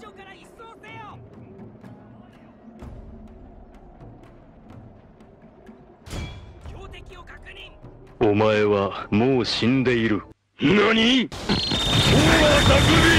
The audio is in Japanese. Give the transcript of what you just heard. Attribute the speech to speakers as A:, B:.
A: 長から一掃せよ。標的を確認。
B: お前はもう死んでいる。
C: 何？今日は匠